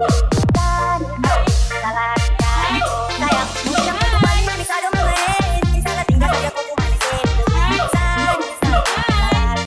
Bye.